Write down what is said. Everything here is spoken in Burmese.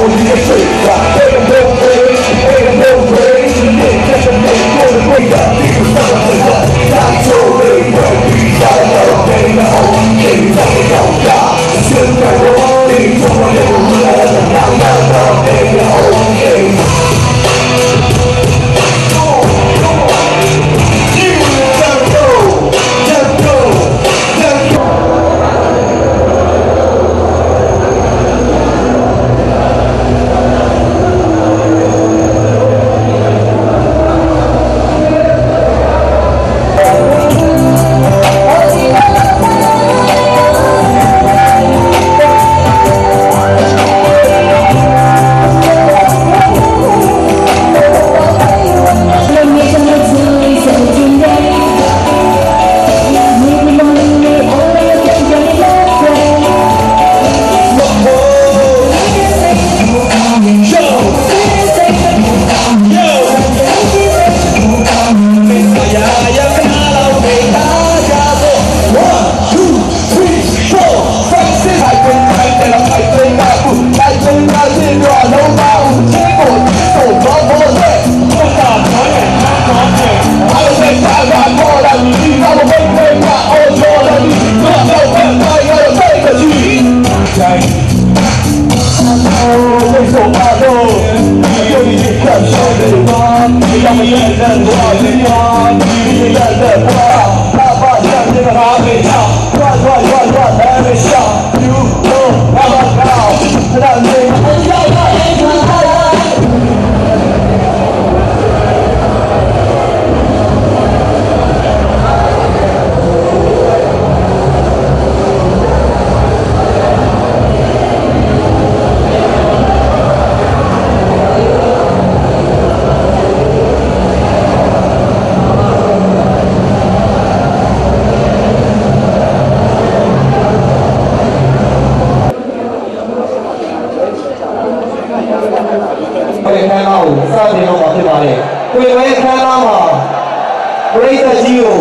hoje Hallelujah. ဒီခန်းသားကိုစတင်တော့မှာဖြစ်ပါတယ်။ကိုယ်ပဲခန်းသားမှာပရိသတ်ကြီးကို